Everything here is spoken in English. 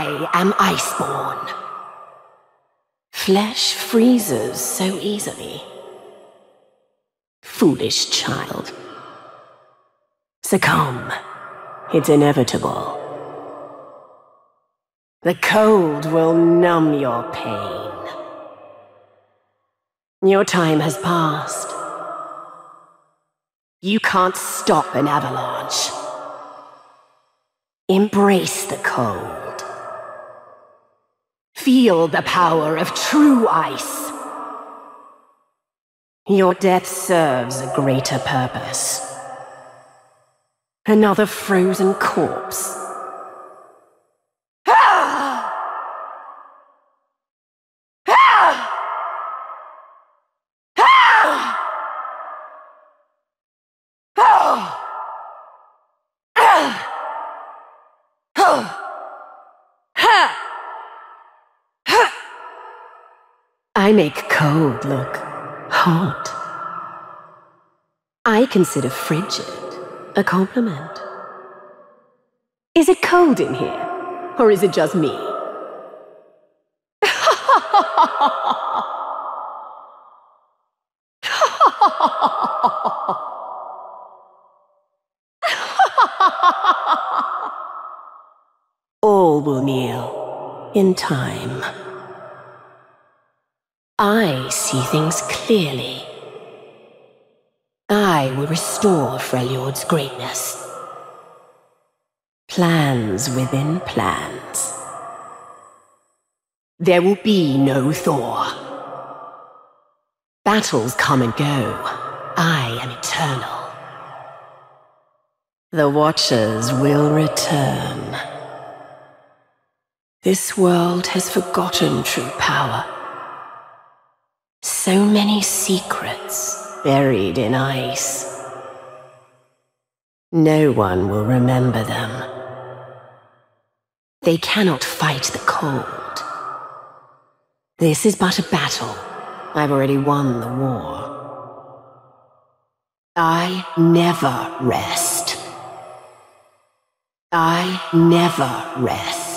I am Iceborn. Flesh freezes so easily. Foolish child. Succumb. It's inevitable. The cold will numb your pain. Your time has passed. You can't stop an avalanche. Embrace the cold. Feel the power of true ice. Your death serves a greater purpose. Another frozen corpse. I make cold look hot. I consider frigid a compliment. Is it cold in here? Or is it just me? All will kneel in time. I see things clearly. I will restore Freljord's greatness. Plans within plans. There will be no thaw. Battles come and go. I am eternal. The Watchers will return. This world has forgotten true power. So many secrets buried in ice. No one will remember them. They cannot fight the cold. This is but a battle. I've already won the war. I never rest. I never rest.